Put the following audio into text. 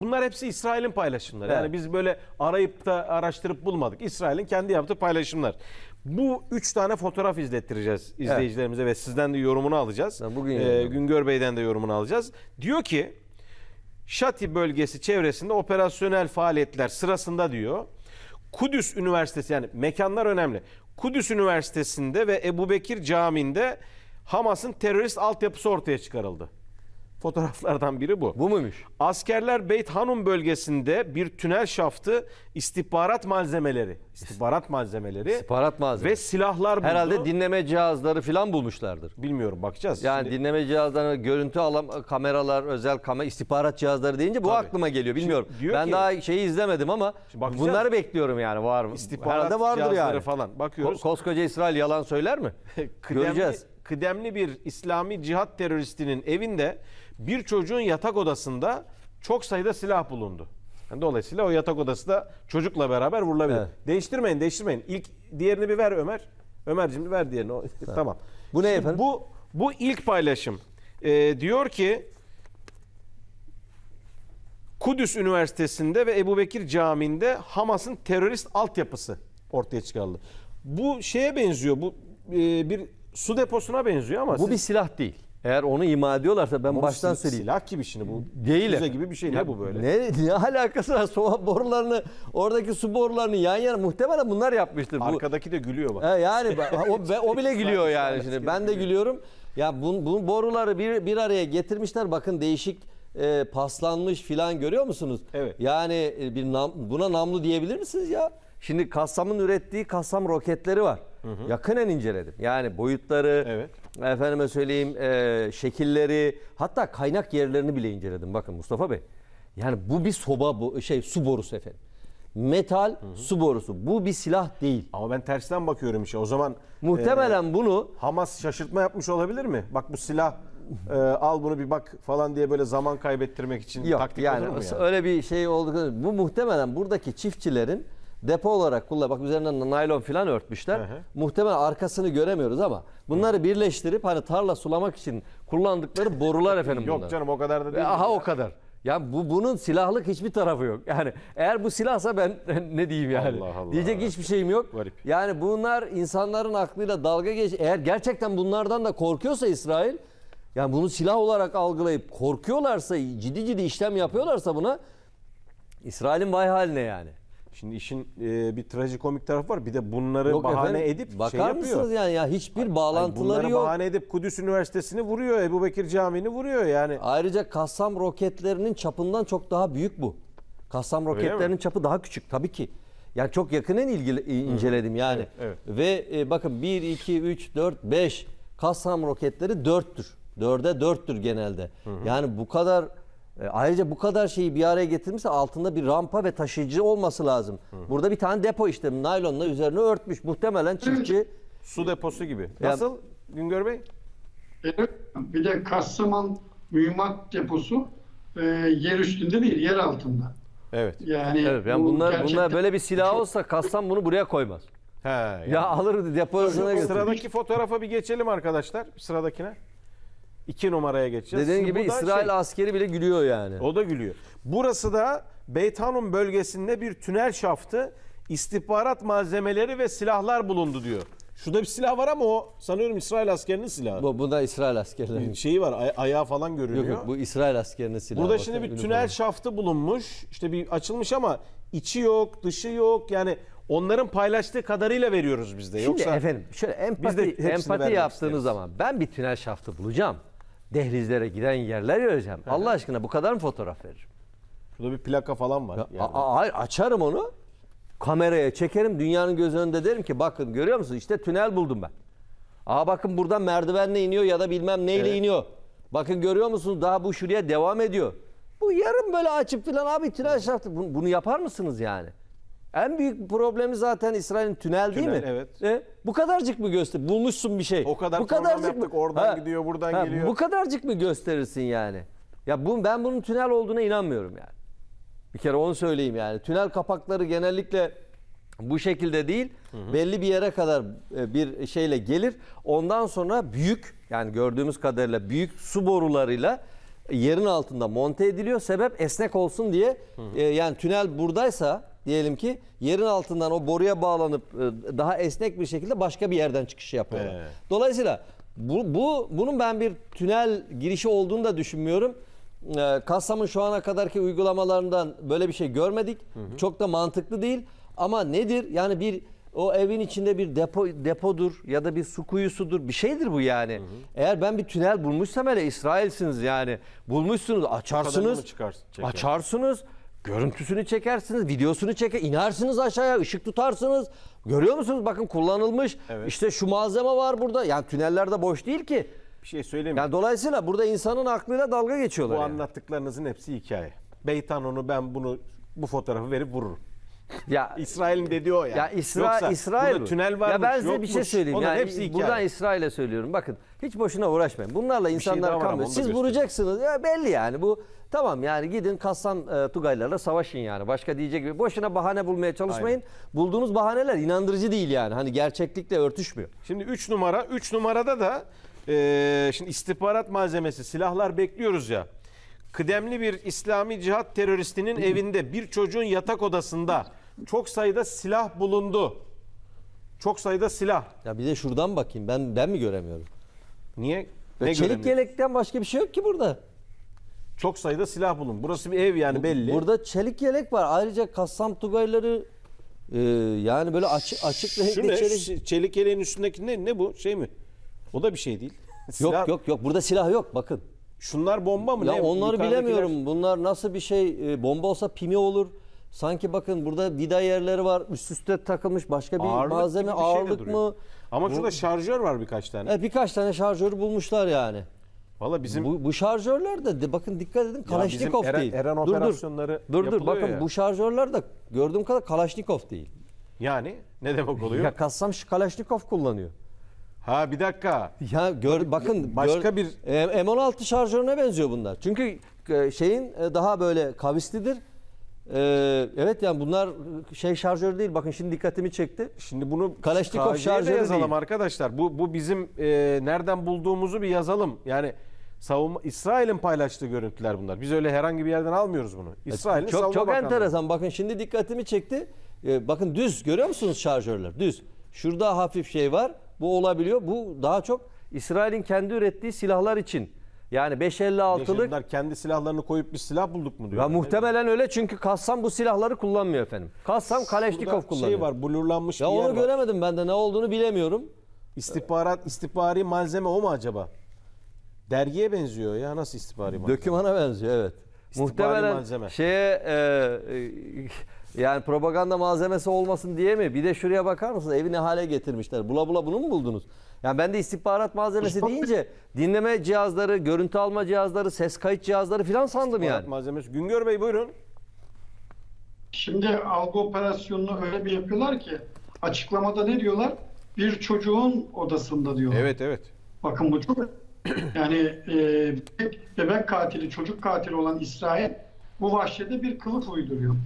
Bunlar hepsi İsrail'in paylaşımları. Yani Evet. biz böyle arayıp da araştırıp bulmadık. İsrail'in kendi yaptığı paylaşımlar. Bu üç tane fotoğraf izlettireceğiz izleyicilerimize ve sizden de yorumunu alacağız. Ben bugün Ee. Güngör Bey'den de yorumunu alacağız. Diyor ki Şati bölgesi çevresinde operasyonel faaliyetler sırasında diyor. Kudüs Üniversitesi yani mekanlar önemli. Kudüs Üniversitesi'nde ve Ebu Bekir Camii'nde Hamas'ın terörist altyapısı ortaya çıkarıldı. Fotoğraflardan biri bu. Bu muymuş? Askerler Beyt Hanum bölgesinde bir tünel şaftı istihbarat malzemeleri, istihbarat malzemeleri İstihbarat malzemesi. ve silahlar buldu. Herhalde dinleme cihazları falan bulmuşlardır. bilmiyorum bakacağız. Yani Şimdi- dinleme cihazları, görüntü alan kameralar, özel kamera, istihbarat cihazları deyince bu Tabii. aklıma geliyor. Bilmiyorum. diyor ben ki- daha şeyi izlemedim ama Şimdi bakacağız. bunları bekliyorum yani var mı? İstihbarat Herhalde vardır cihazları yani. falan. Bakıyoruz. Ko- Koskoca İsrail yalan söyler mi? kıdemli, Göreceğiz. Kıdemli bir İslami cihat teröristinin evinde bir çocuğun yatak odasında çok sayıda silah bulundu. Yani dolayısıyla o yatak odası da çocukla beraber vurulabilir. Evet. Değiştirmeyin, değiştirmeyin. İlk diğerini bir ver Ömer. Ömerciğim ver diğerini. O- tamam. Bu ne Şimdi efendim? Bu bu ilk paylaşım. Ee, diyor ki Kudüs Üniversitesi'nde ve Ebu Bekir Camii'nde Hamas'ın terörist altyapısı ortaya çıkarıldı. Bu şeye benziyor. Bu e, bir su deposuna benziyor ama Bu siz- bir silah değil. Eğer onu ima ediyorlarsa ben Bu baştan sil- söyleyeyim. Silah gibi şimdi bu. Değil Füze gibi bir şey. Ya Ne bu böyle? Ne, ne alakası var? Soğan borularını, oradaki su borularını yan yana muhtemelen bunlar yapmıştır. Bu, Arkadaki de gülüyor bak. He yani o, o bile gülüyor yani şimdi. Ben de gülüyorum. Ya bu, bu boruları bir, bir araya getirmişler. Bakın değişik e, paslanmış filan görüyor musunuz? Evet. Yani e, bir nam- buna namlu diyebilir misiniz ya? Şimdi Kassam'ın ürettiği Kassam roketleri var. Yakinen inceledim. Yani boyutları, Evet. efendime söyleyeyim e, şekilleri, hatta kaynak yerlerini bile inceledim. Bakın Mustafa Bey. Yani bu bir soba bu şey su borusu efendim. Metal su borusu. Bu bir silah değil. Ama ben tersten bakıyorum işe. O zaman Muhtemelen bunu e, Hamas şaşırtma yapmış olabilir mi? Bak bu silah e, al bunu bir bak falan diye böyle zaman kaybettirmek için yok taktik yani, olur mu yani? öyle bir şey oldu. Bu muhtemelen buradaki çiftçilerin depo olarak kullan. Bak üzerinden naylon falan örtmüşler. Hı hı. Muhtemelen arkasını göremiyoruz ama bunları birleştirip hani tarla sulamak için kullandıkları borular efendim bunlar. Yok canım o kadar da değil. aha ya. o kadar. Ya bu bunun silahlık hiçbir tarafı yok. Yani eğer bu silahsa ben ne diyeyim yani? Allah Allah. Diyecek hiçbir şeyim yok. Garip. Yani bunlar insanların aklıyla dalga geç. Eğer gerçekten bunlardan da korkuyorsa İsrail, yani bunu silah olarak algılayıp korkuyorlarsa, ciddi ciddi işlem yapıyorlarsa buna İsrail'in vay haline yani. Şimdi işin e, bir trajikomik tarafı var. Bir de bunları Yok bahane efendim, edip bakar şey yapıyor. mısınız yani ya hiçbir Ay, bağlantıları bunları yok. bahane edip Kudüs Üniversitesi'ni vuruyor. Ebu Bekir Camii'ni vuruyor yani. Ayrıca Kassam roketlerinin çapından çok daha büyük bu. Kassam roketlerinin çapı daha küçük tabii ki. Yani çok yakından ilgili inceledim yani. Evet, Ve e, bakın 1 2 3 4 5 Kassam roketleri 4'tür. 4'e 4'tür genelde. Yani bu kadar e, ayrıca bu kadar şeyi bir araya getirmişse altında bir rampa ve taşıyıcı olması lazım. Burada bir tane depo işte naylonla üzerine örtmüş. Muhtemelen çiftçi Su deposu gibi. Nasıl Güngör Bey? Evet, bir de Kassaman mühimmat deposu e, yer üstünde değil, yer altında. Evet. Yani, Evet, yani bu bunlar gerçekten bunlar böyle bir silah olsa Kassam bunu buraya koymaz. He, yani. Ya alır deposuna götürür. Sıradaki fotoğrafa bir geçelim arkadaşlar. Sıradakine. İki numaraya geçeceğiz. Dediğin Şimdi gibi bu da İsrail şey, askeri bile gülüyor yani. O da gülüyor. Burası da Beyt Hanum bölgesinde bir tünel şaftı. istihbarat malzemeleri ve silahlar bulundu diyor. Şurada bir silah var ama o sanıyorum İsrail askerinin silahı. Bu, bu da İsrail askerlerinin. Şeyi var ay- ayağı falan görünüyor. Yok yok bu İsrail askerinin silahı. Burada Bakın, şimdi bir üniforma. tünel şaftı bulunmuş. İşte bir açılmış ama içi yok, dışı yok. Yani onların paylaştığı kadarıyla veriyoruz biz de. Şimdi Yoksa efendim şöyle empati, hepsini empati vermek yaptığınız isteriz. zaman ben bir tünel şaftı bulacağım. Dehlizlere giden yerler göreceğim. Allah aşkına bu kadar mı fotoğraf veririm? Şurada bir plaka falan var. yani. A- a- hayır, açarım onu. Kameraya çekerim. Dünyanın göz önünde derim ki bakın görüyor musunuz? İşte tünel buldum ben. Aa bakın buradan merdivenle iniyor ya da bilmem neyle Evet. iniyor. Bakın görüyor musunuz? Daha bu şuraya devam ediyor. Bu yarım böyle açıp filan abi tünel şaftı. Bunu, bunu yapar mısınız yani? En büyük problemi zaten İsrail'in tünel, değil Tünel, mi? evet. E, bu kadarcık mı göster? Bulmuşsun bir şey. O kadar bu program yaptık, oradan gidiyor, buradan geliyor. Bu kadarcık mı gösterirsin yani? Ya bu, ben bunun tünel olduğuna inanmıyorum yani. Bir kere onu söyleyeyim yani. Tünel kapakları genellikle bu şekilde değil. Belli bir yere kadar e, bir şeyle gelir. Ondan sonra büyük yani gördüğümüz kadarıyla büyük su borularıyla yerin altında monte ediliyor. Sebep esnek olsun diye. E, yani tünel buradaysa diyelim ki yerin altından o boruya bağlanıp e, daha esnek bir şekilde başka bir yerden çıkış yapıyorlar. Evet. Dolayısıyla bu, bu bunun ben bir tünel girişi olduğunu da düşünmüyorum. Ee, Kassam'ın şu ana kadarki uygulamalarından böyle bir şey görmedik. Çok da mantıklı değil. Ama nedir? Yani bir o evin içinde bir depo depodur ya da bir su kuyusudur. Bir şeydir bu yani. Eğer ben bir tünel bulmuşsam hele İsrail'siniz yani. Bulmuşsunuz açarsınız. açarsınız. Görüntüsünü çekersiniz, videosunu çeker, inersiniz aşağıya, ışık tutarsınız. Görüyor musunuz? Bakın kullanılmış. Evet. İşte şu malzeme var burada. Yani tüneller de boş değil ki. Bir şey söyleyeyim mi? Yani dolayısıyla burada insanın aklıyla dalga Bu geçiyorlar. yani. anlattıklarınızın hepsi hikaye. Beytanon'u ben bunu bu fotoğrafı verip vururum. Ya İsrail'in dediği o yani. ya İsra Yoksa İsrail tünel varmış, Ya ben size bir şey yokmuş. söyleyeyim. Yani hepsi hikaye. buradan İsrail'e söylüyorum. Bakın hiç boşuna uğraşmayın. Bunlarla şey insanlar var ama kalmıyor. Siz vuracaksınız. Ya belli yani bu tamam yani gidin Kassan e, Tugaylarla savaşın yani. Başka diyecek gibi. Boşuna bahane bulmaya çalışmayın. Bulduğunuz bahaneler inandırıcı değil yani. Hani gerçeklikle örtüşmüyor. Şimdi 3 numara, 3 numarada da eee, şimdi istihbarat malzemesi, silahlar bekliyoruz ya. Kıdemli bir İslami cihat teröristinin evinde bir çocuğun yatak odasında çok sayıda silah bulundu. Çok sayıda silah. Ya bir de şuradan bakayım. Ben ben mi göremiyorum? Niye? Ne çelik göremiyor? yelekten başka bir şey yok ki burada. Çok sayıda silah bulun. Burası bir ev yani belli. Burada çelik yelek var. Ayrıca Kassam Tugayları e, yani böyle açık açık renkli Şu ne? çelik. Ş- Çelik yeleğin üstündeki ne? Ne bu? Şey mi? O da bir şey değil. Yok Silah- yok yok burada silah yok bakın. Şunlar bomba mı? Ya ne? onları Yukarıdakiler- bilemiyorum. Bunlar nasıl bir şey? E, bomba olsa pimi olur. Sanki bakın burada vida yerleri var. Üst üste takılmış başka bir Ağırlık malzeme bir şey ağırlık mı? Ama Bu- şurada şarjör var birkaç tane. Evet, birkaç tane şarjörü bulmuşlar yani. Valla bizim Bu, bu şarjörler de, de bakın dikkat edin Kalaşnikov Eren- değil. Eren dur dur. operasyonları Dur dur yapılıyor bakın ya. bu şarjörler de gördüğüm kadar Kalaşnikov değil. yani ne demek oluyor? Ya Kassam Kalaşnikov kullanıyor. Ha bir dakika. Ya gör bakın başka gör- bir- E, M16 şarjörüne benziyor bunlar. Çünkü e, şeyin e, daha böyle kavislidir. E, evet yani bunlar şey şarjör değil. Bakın şimdi dikkatimi çekti. Şimdi bunu Kalaşnikov de şarjörü yazalım değil. arkadaşlar. Bu bu bizim e, nereden bulduğumuzu bir yazalım. Yani savunma İsrail'in paylaştığı görüntüler bunlar. Biz öyle herhangi bir yerden almıyoruz bunu. İsrail'in çok savunma çok bakanlığı. enteresan. Bakın şimdi dikkatimi çekti. E, bakın düz görüyor musunuz şarjörler? Düz. Şurada hafif şey var. Bu olabiliyor. Bu daha çok İsrail'in kendi ürettiği silahlar için. Yani 556'lık Yaşadılar, kendi silahlarını koyup bir silah bulduk mu diyor. Ya muhtemelen öyle çünkü Kassam bu silahları kullanmıyor efendim. Kassam Kaleşnikov Burada kullanıyor. şey var, blurlanmış ya bir yer onu var. göremedim ben de ne olduğunu bilemiyorum. İstihbarat, istihbari malzeme o mu acaba? Dergiye benziyor ya nasıl istihbari malzeme? Dökümana benziyor evet. İstihbari Muhtemelen malzeme. şeye e, e, yani propaganda malzemesi olmasın diye mi? Bir de şuraya bakar mısınız? Evi ne hale getirmişler. Bula bula bunu mu buldunuz? Yani ben de istihbarat malzemesi deyince dinleme cihazları, görüntü alma cihazları, ses kayıt cihazları falan sandım İstihbarat yani. malzemesi. Güngör Bey buyurun. Şimdi algı operasyonunu öyle bir yapıyorlar ki açıklamada ne diyorlar? Bir çocuğun odasında diyorlar. Evet evet. Bakın bu çok yani e, bebek, katili, çocuk katili olan İsrail bu vahşete bir kılıf uyduruyor.